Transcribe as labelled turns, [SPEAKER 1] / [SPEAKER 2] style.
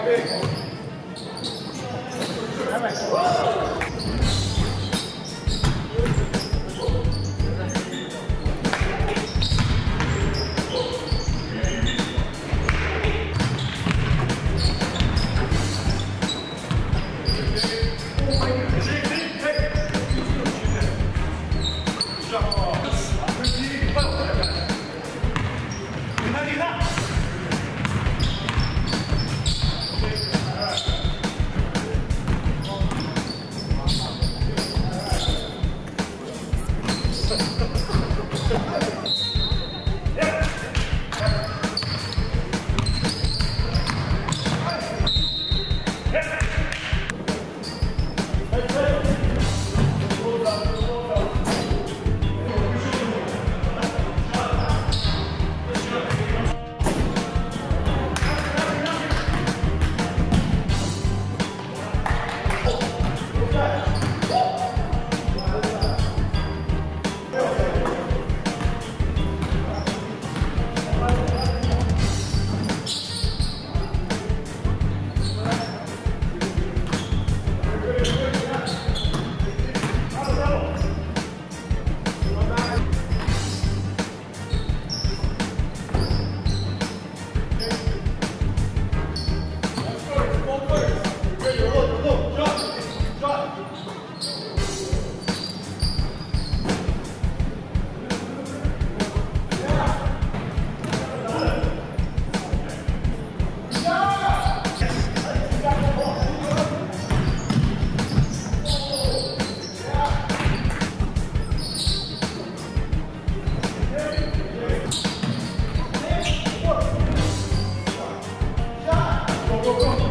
[SPEAKER 1] Shut
[SPEAKER 2] up.
[SPEAKER 3] go, go, go.